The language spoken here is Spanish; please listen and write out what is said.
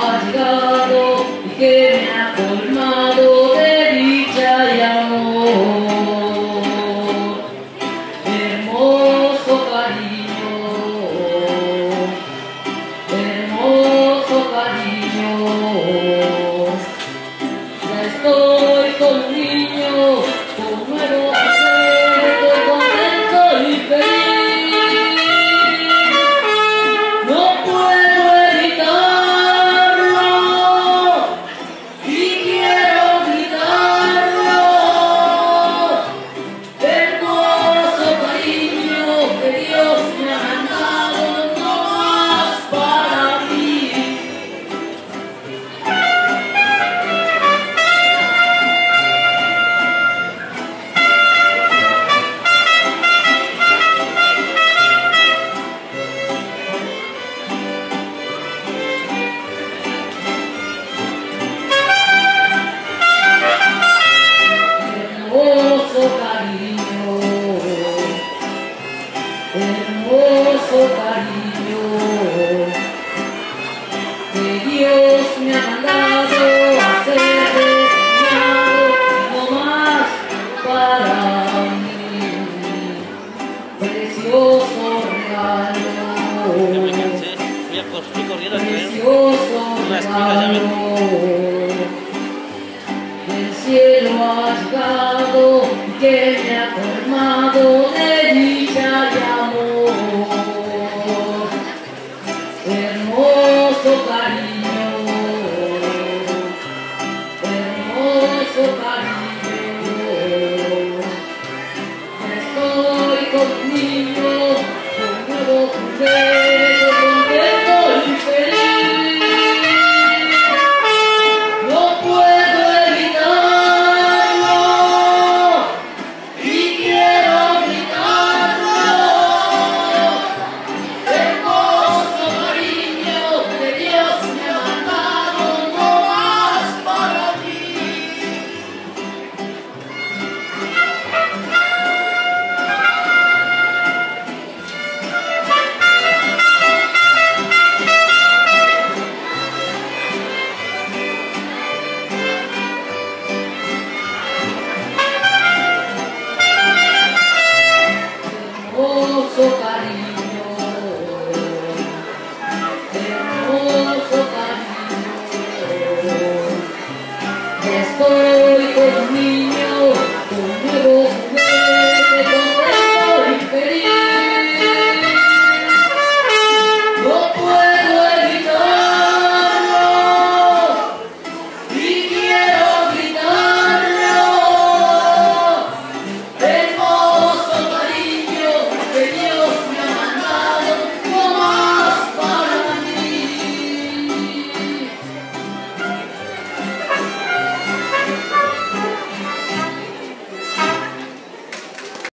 ha y que beso, cariño, que Dios me ha mandado a ser destinado no más para mí, precioso regalo, precioso regalo, El cielo ha llegado, que me ha formado. so